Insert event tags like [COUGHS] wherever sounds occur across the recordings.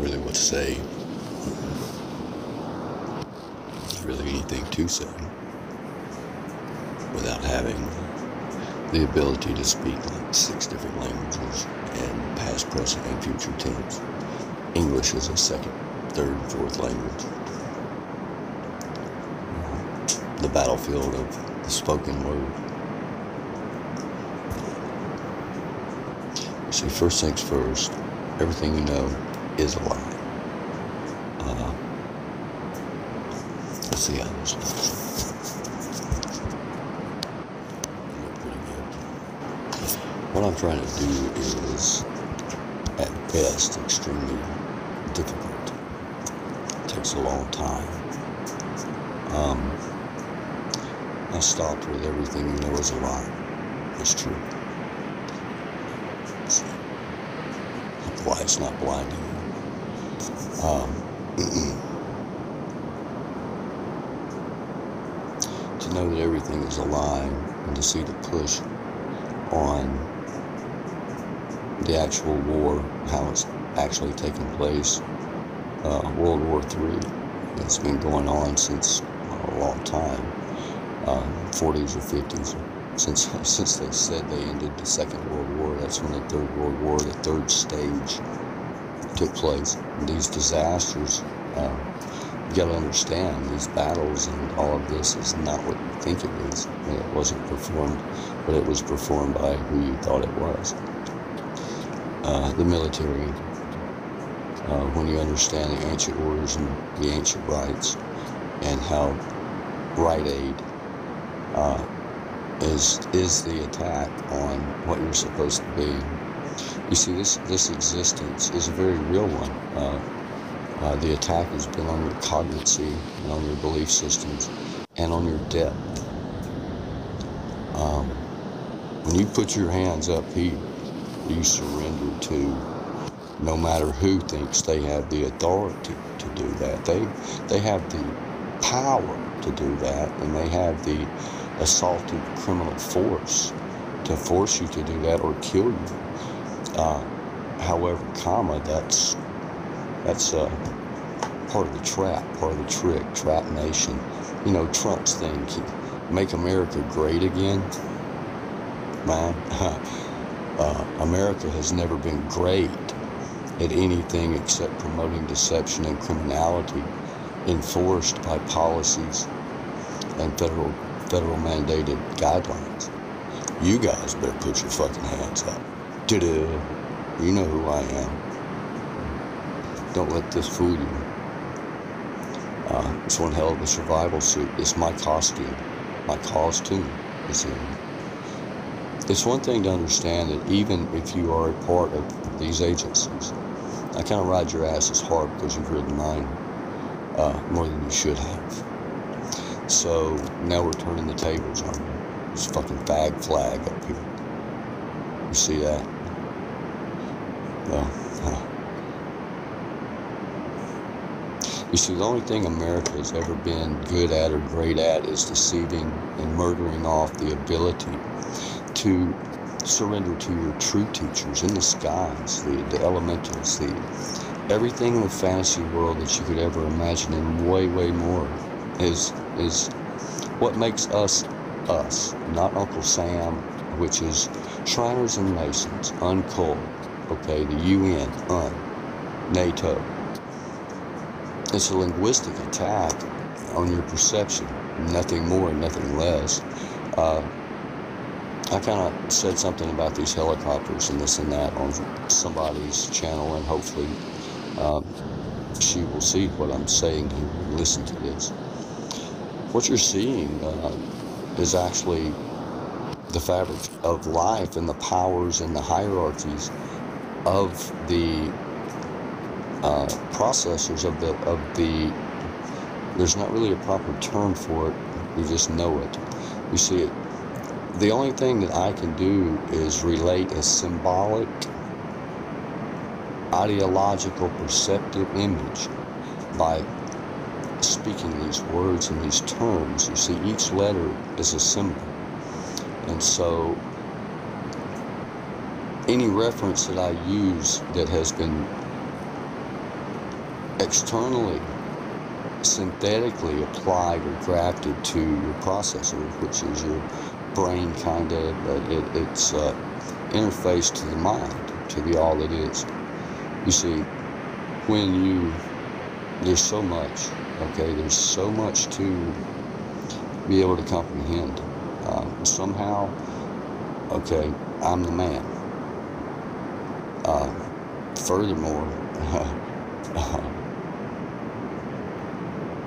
really what to say. Really anything to say without having the ability to speak like six different languages and past, present, and future tense. English is a second, third, fourth language. The battlefield of the spoken word. See, first things first, everything you know is a lie. Uh, let's see how this looks. What I'm trying to do is, at best, extremely difficult. It takes a long time. Um, I stopped with everything and know was a lie. It's true. Why it's not blinding. Um, to know that everything is a lie and to see the push on the actual war, how it's actually taking place. Uh, World War III, it's been going on since a long time, uh, 40s or 50s. Since [LAUGHS] since they said they ended the Second World War, that's when the Third World War, the third stage, took place. These disasters, uh, you got to understand, these battles and all of this is not what you think it is. It wasn't performed, but it was performed by who you thought it was. Uh, the military, uh, when you understand the ancient orders and the ancient rites, and how Rite Aid uh, is is the attack on what you're supposed to be. You see, this this existence is a very real one. Uh, uh, the attack has been on your cognicy and on your belief systems and on your depth. Um, when you put your hands up here, you surrender to no matter who thinks they have the authority to do that. They they have the power to do that, and they have the assaultive criminal force to force you to do that or kill you. Uh, however, comma that's that's uh, part of the trap, part of the trick, trap nation. You know, Trump's thing, make America great again. Man, [LAUGHS] uh, America has never been great at anything except promoting deception and criminality enforced by policies and federal federal mandated guidelines. You guys better put your fucking hands up. Da-da. You know who I am. Don't let this fool you. Uh, it's one hell of a survival suit. It's my costume. My costume is in. It's one thing to understand that even if you are a part of these agencies, I kind of ride your asses hard because you've ridden mine uh, more than you should have. So now we're turning the tables on you. This fucking fag flag up here. You see that? You see, the only thing America has ever been good at or great at is deceiving and murdering off the ability to surrender to your true teachers in the skies, the, the elementals, the everything in the fantasy world that you could ever imagine and way, way more is is what makes us us, not Uncle Sam, which is Shriners and Masons, UNCOL, okay, the UN, UN, NATO. It's a linguistic attack on your perception, nothing more, and nothing less. Uh, I kind of said something about these helicopters and this and that on somebody's channel, and hopefully um, she will see what I'm saying here and listen to this. What you're seeing uh, is actually the fabric of life and the powers and the hierarchies of the uh, processors of the of the. There's not really a proper term for it. We just know it. We see it. The only thing that I can do is relate a symbolic, ideological, perceptive image by speaking these words and these terms. You see, each letter is a symbol. And so, any reference that I use that has been externally, synthetically applied or grafted to your processor, which is your brain, kind of, but it, it's uh, interfaced to the mind, to the all it is. You see, when you, there's so much, okay, there's so much to be able to comprehend. Uh, somehow, okay, I'm the man. Uh, furthermore,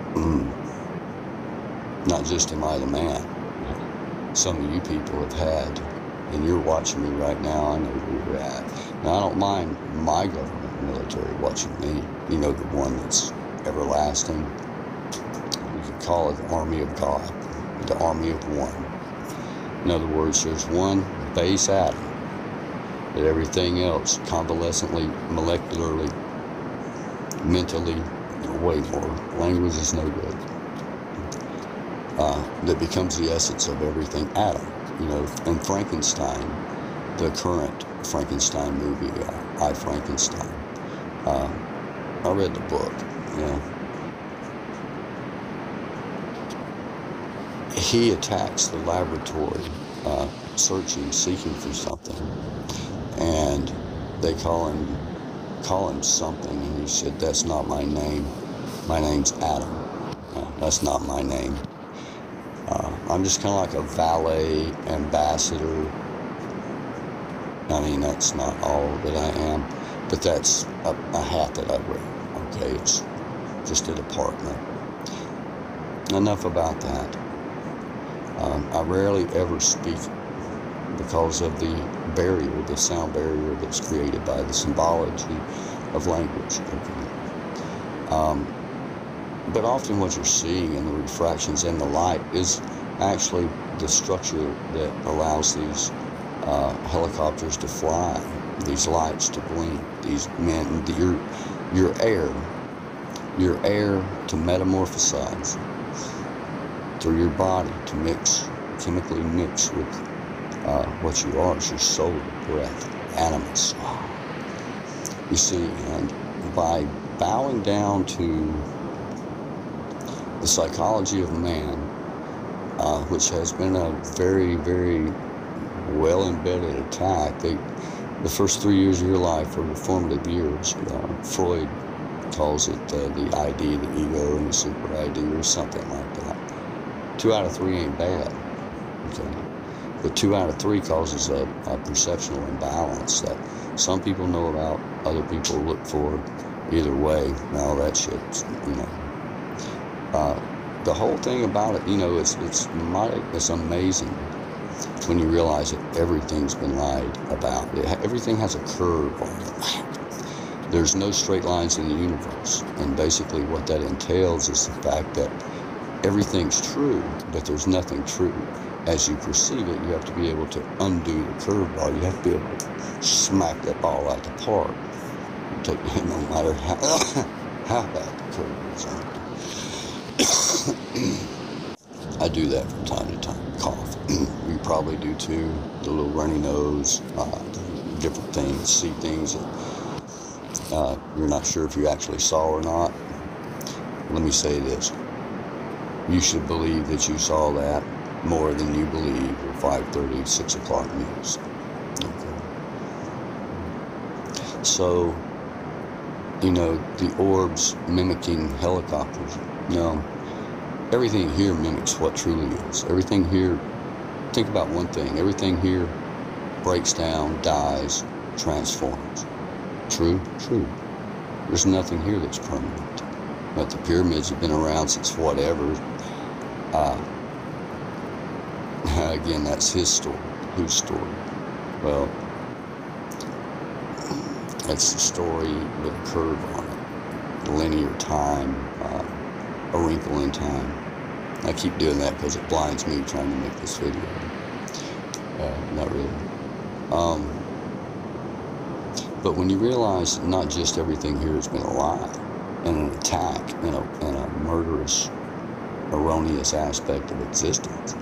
[LAUGHS] mm, not just am I the man, some of you people have had, and you're watching me right now, I know where you're at. Now, I don't mind my government military watching me. You know, the one that's everlasting. You could call it the army of God, the army of one. In other words, there's one base atom that everything else, convalescently, molecularly, mentally, way more. Language is no good. Uh, that becomes the essence of everything Adam, You know, and Frankenstein, the current Frankenstein movie, uh, I Frankenstein. Uh, I read the book. You know, he attacks the laboratory, uh, searching, seeking for something, and they call him call him something, and he said, "That's not my name. My name's Adam. Uh, that's not my name. Uh, I'm just kind of like a valet ambassador. I mean, that's not all that I am, but that's a, a hat that I wear. Okay, it's just a department. Enough about that. Um, I rarely ever speak because of the barrier, the sound barrier that's created by the symbology of language. Okay. Um, but often what you're seeing in the refractions in the light is actually the structure that allows these uh, helicopters to fly, these lights to blink, these men, your, your air, your air to metamorphosize through your body to mix, chemically mix with uh, what you are. is your soul, breath, animus. You see, and by bowing down to the psychology of man, uh, which has been a very, very well embedded attack. They, the first three years of your life are the formative years. Uh, Freud calls it uh, the ID, the ego, and the super ID, or something like that. Two out of three ain't bad. Okay. But two out of three causes a, a perceptual imbalance that some people know about, other people look for. Either way, all that shit, you know. Uh, the whole thing about it, you know, it's it's it's amazing when you realize that everything's been lied about. It, everything has a curve on it. There's no straight lines in the universe, and basically what that entails is the fact that everything's true, but there's nothing true. As you perceive it, you have to be able to undo the curveball. You have to be able to smack that ball out the park. Take, [LAUGHS] no matter how, [COUGHS] how bad the curve is [COUGHS] I do that from time to time. Cough. [COUGHS] you probably do too. The little runny nose, uh, different things, see things that uh, you're not sure if you actually saw or not. Let me say this. You should believe that you saw that more than you believe your 5.30, 6 o'clock news. Okay. So, you know, the orbs mimicking helicopters. No, everything here mimics what truly is. Everything here, think about one thing. Everything here breaks down, dies, transforms. True? True. There's nothing here that's permanent. But the pyramids have been around since whatever. Uh, [LAUGHS] again, that's his story. Whose story? Well, that's the story with a curve on it. Linear time, uh, a wrinkle in time. I keep doing that because it blinds me trying to make this video. Uh, not really. Um, but when you realize not just everything here has been a lie and an attack and a, and a murderous, erroneous aspect of existence,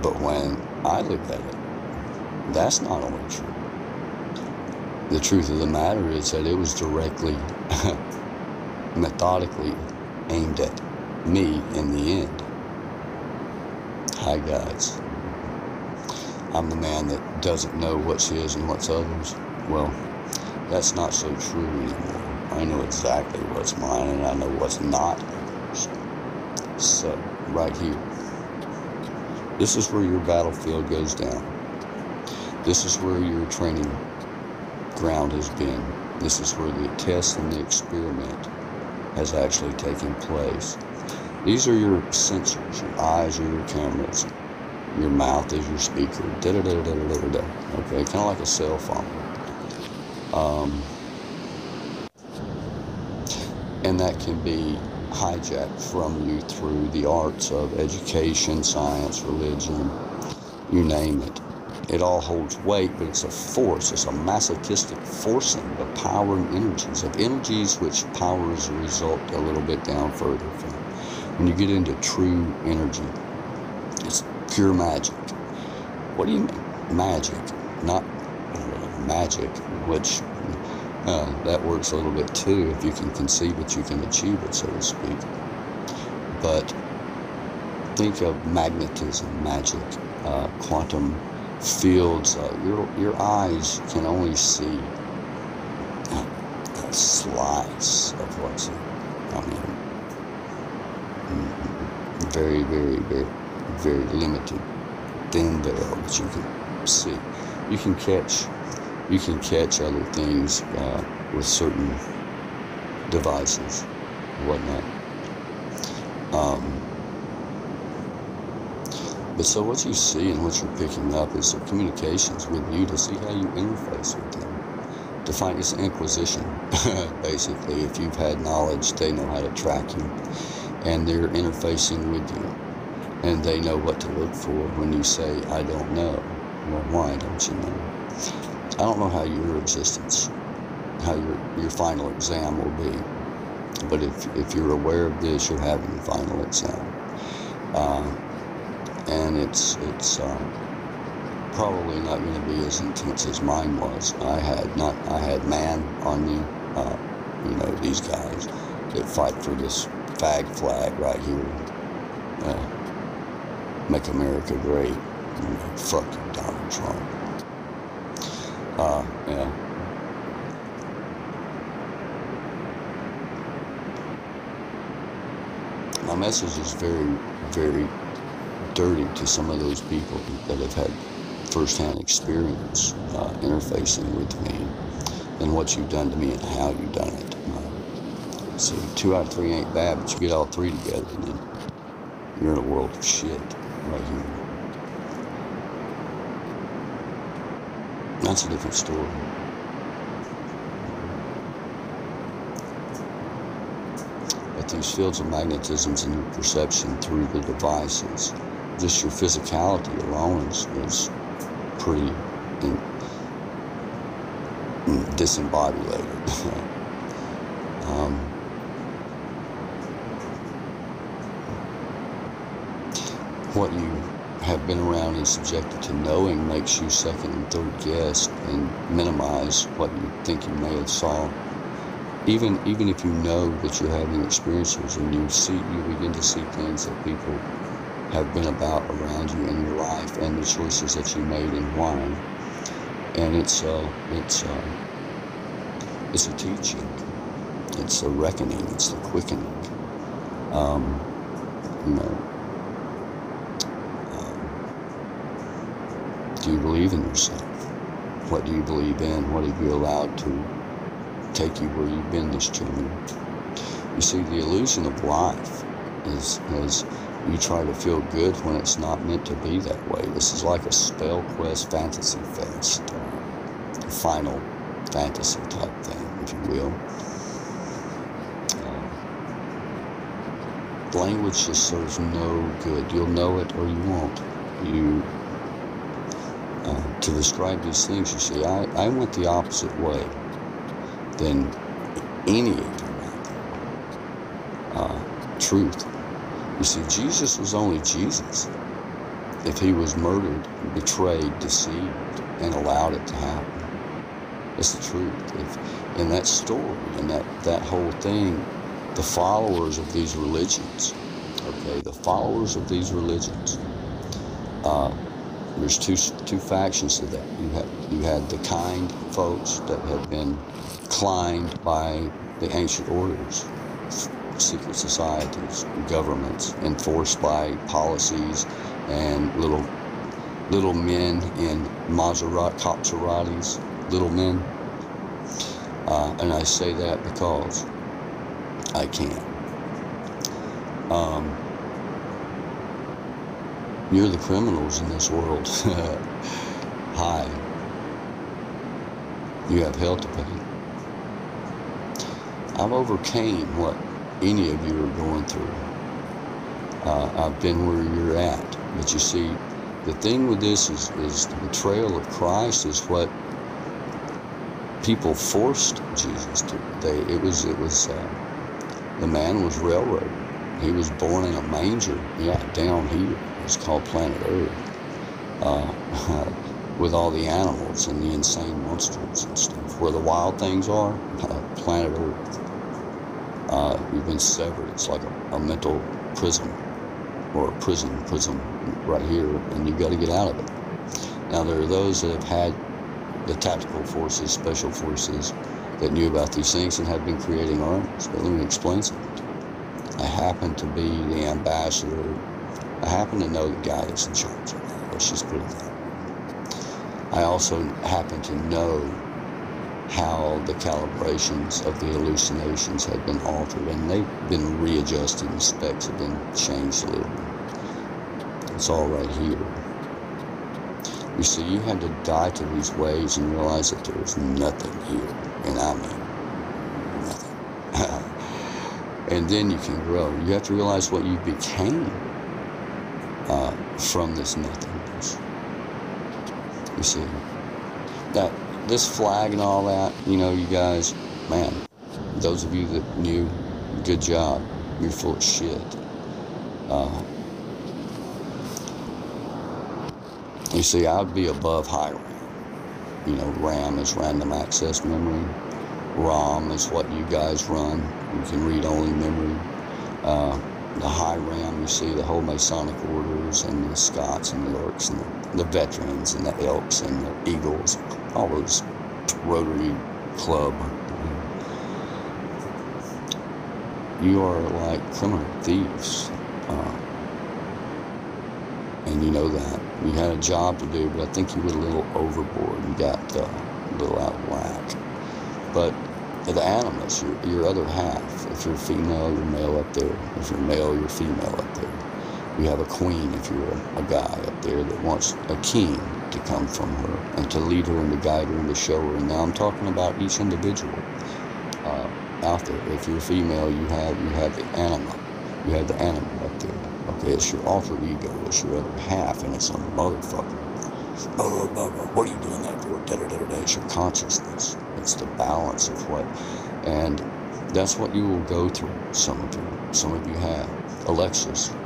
but when I look at it, that's not only true. The truth of the matter is that it was directly [LAUGHS] methodically aimed at me in the end. Hi, guys. I'm the man that doesn't know what's his and what's others. Well, that's not so true anymore. I know exactly what's mine and I know what's not. So, right here. This is where your battlefield goes down. This is where your training ground has been. This is where the test and the experiment has actually taken place. These are your sensors. Your eyes are your cameras. Your mouth is your speaker. Da da da da da da da. Okay, kind of like a cell phone. Um, and that can be hijacked from you through the arts of education, science, religion, you name it. It all holds weight, but it's a force. It's a masochistic forcing of power and energies, of energies which power a result a little bit down further from. When you get into true energy, it's pure magic. What do you mean? Magic, not uh, magic, which uh, that works a little bit too if you can conceive it, you can achieve it, so to speak. But think of magnetism, magic, uh, quantum fields. Uh, your your eyes can only see a, a slice of what's. I mean, mm, very, very, very, very limited, thin veil that you can see. You can catch you can catch other things uh, with certain devices, whatnot. Um, but so what you see and what you're picking up is the communications with you to see how you interface with them. To find it's inquisition, [LAUGHS] basically. If you've had knowledge, they know how to track you, and they're interfacing with you, and they know what to look for when you say, "I don't know." Well, why don't you know? I don't know how your existence, how your, your final exam will be. But if, if you're aware of this, you're having a final exam. Uh, and it's, it's uh, probably not going to be as intense as mine was. I had not, I had man on me, uh, you know, these guys that fight for this fag flag right here. Uh, make America great. You know, fuck you, Donald Trump. Uh, yeah. My message is very, very dirty to some of those people that have had firsthand experience uh, interfacing with me and what you've done to me and how you've done it. Uh, see, two out of three ain't bad, but you get all three together and then you're in a world of shit right here. That's a different story. But these fields of magnetisms and your perception through the devices, just your physicality alone is, is pretty in, in disembodied. [LAUGHS] um, what you have been around and subjected to knowing makes you second and third guess and minimize what you think you may have saw. Even even if you know that you're having experiences and you see you begin to see things that people have been about around you in your life and the choices that you made and why. And it's uh, it's uh, it's a teaching. It's a reckoning. It's the quickening. Um, you know, Do you believe in yourself? What do you believe in? What have you allowed to take you where you've been this journey? You see, the illusion of life is, is you try to feel good when it's not meant to be that way. This is like a spell quest fantasy fest, uh, final fantasy type thing, if you will. Uh, language just serves no good. You'll know it or you won't. You uh, to describe these things, you see, I, I went the opposite way than any uh, truth. You see, Jesus was only Jesus if he was murdered, betrayed, deceived, and allowed it to happen. It's the truth. If, in that story, and that, that whole thing, the followers of these religions, okay, the followers of these religions, uh, there's two two factions to that. You had you had the kind folks that had been climbed by the ancient orders, secret societies, governments, enforced by policies and little little men in Maserati, Copseratis, little men. Uh, and I say that because I can. Um, you're the criminals in this world. [LAUGHS] Hi. You have hell to pay. I've overcame what any of you are going through. Uh, I've been where you're at. But you see, the thing with this is, is the betrayal of Christ is what people forced Jesus to. They, it was, it was, uh, the man was railroaded. He was born in a manger, yeah, down here. It's called planet Earth. Uh, [LAUGHS] with all the animals and the insane monsters and stuff. Where the wild things are, uh, planet Earth. Uh, you've been severed. It's like a, a mental prison or a prison, prison right here, and you've got to get out of it. Now, there are those that have had the tactical forces, special forces, that knew about these things and have been creating armies. But let me explain something. I happen to be the ambassador I happen to know the guy that's in charge of that. Let's just put it that way. I also happen to know how the calibrations of the hallucinations have been altered and they've been readjusted. The specs have been changed a little bit. It's all right here. You see, you had to die to these ways and realize that there was nothing here. And I mean, nothing. [LAUGHS] and then you can grow. You have to realize what you became uh, from this nothingness. You see, that this flag and all that, you know, you guys, man, those of you that knew, good job. You're full of shit. Uh, you see, I would be above high RAM. You know, RAM is random access memory. ROM is what you guys run. You can read only memory. Uh, the high RAM, you see the whole Masonic orders and the Scots and the Yorks and the, the veterans and the Elks and the Eagles, all those Rotary Club. You are like criminal thieves. Uh, and you know that. You had a job to do, but I think you went a little overboard. and got uh, a little out of whack. But the animals, your, your other half. If you're female, you're male up there. If you're male, you're female up there. You have a queen if you're a, a guy up there that wants a king to come from her and to lead her and to guide her and to show her. And now I'm talking about each individual uh, out there. If you're female, you have you have the anima. You have the anima up there. Okay, it's your alter ego. It's your other half, and it's a motherfucker. Oh, what are you doing that Da, da, da, da. It's your consciousness. It's the balance of what, and that's what you will go through. Some of you, some of you have. Alexis,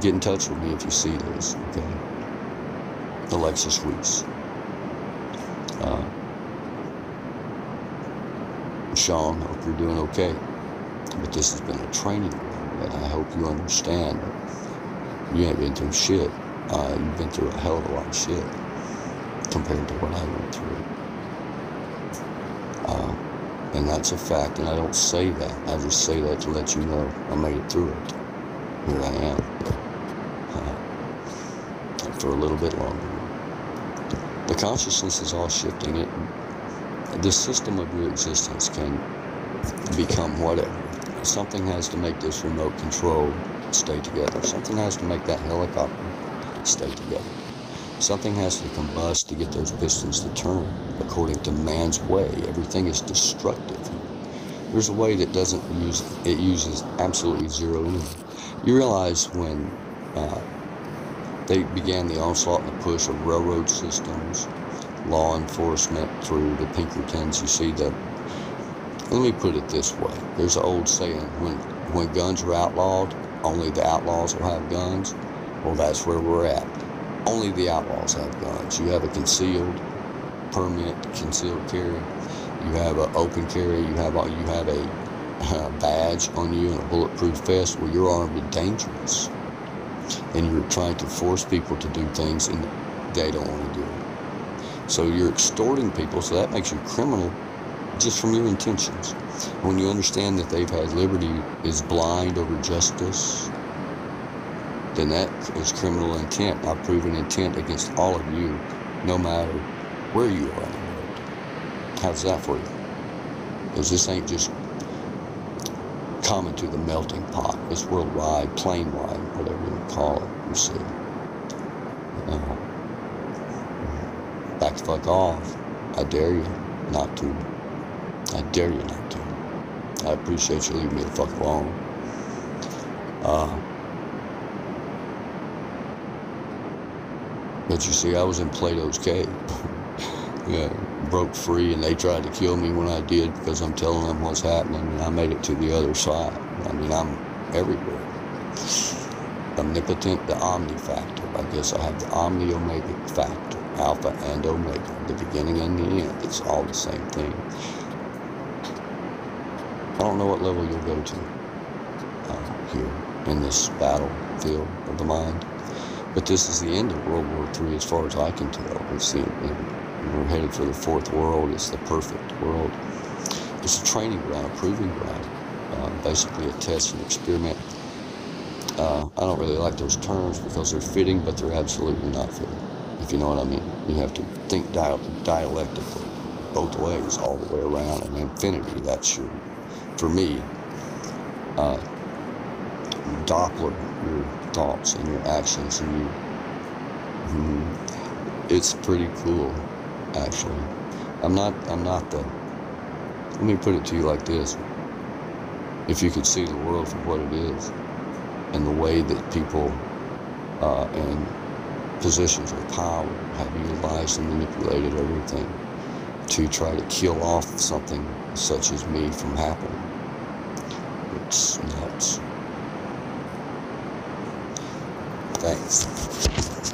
get in touch with me if you see this. Okay, Alexis Weeks. Uh, Sean, hope you're doing okay. But this has been a training ground, and I hope you understand you ain't been through shit. Uh, you've been through a hell of a lot of shit compared to what I went through. Uh, and that's a fact, and I don't say that. I just say that to let you know I made it through it. Here I am. Uh, for a little bit longer. The consciousness is all shifting. It, the system of your existence can become whatever. Something has to make this remote control stay together. Something has to make that helicopter stay together. Something has to combust to get those pistons to turn according to man's way. Everything is destructive. There's a way that doesn't use, it uses absolutely zero energy. You realize when uh, they began the onslaught and the push of railroad systems, law enforcement through the Pinkertons, you see the, let me put it this way. There's an old saying, when, when guns are outlawed, only the outlaws will have guns. Well, that's where we're at. Only the outlaws have guns. You have a concealed permit, concealed carry. You have an open carry. You have a, you have a a badge on you and a bulletproof vest, well, you're armed and dangerous. And you're trying to force people to do things and they don't want to do it. So you're extorting people, so that makes you criminal just from your intentions. When you understand that they've had liberty is blind over justice, then that is criminal intent. I've proven intent against all of you, no matter where you are in the world. How's that for you? Because this ain't just common to the melting pot. It's worldwide, plane-wide, whatever you want to call it, you see. Uh, back the fuck off. I dare you not to. I dare you not to. I appreciate you leaving me the fuck alone. Uh, but you see, I was in Plato's cave. [LAUGHS] yeah, broke free, and they tried to kill me when I did because I'm telling them what's happening, and I made it to the other side. I mean, I'm everywhere. Omnipotent, the omni factor. I guess I have the omni omega factor, alpha and omega, the beginning and the end. It's all the same thing. I don't know what level you'll go to uh, here in this battlefield of the mind. But this is the end of World War III as far as I can tell. It's the, we're headed for the fourth world. It's the perfect world. It's a training ground, a proving ground, uh, basically a test and experiment. Uh, I don't really like those terms because they're fitting, but they're absolutely not fitting, if you know what I mean. You have to think dial- dialectically, both ways, all the way around. And infinity, that's your for me, uh, Doppler your thoughts and your actions, and you. Mm, it's pretty cool, actually. I'm not. I'm not the. Let me put it to you like this: If you could see the world for what it is, and the way that people uh, in positions of power have utilized and manipulated everything to try to kill off something such as me from happening. It's nuts. guys.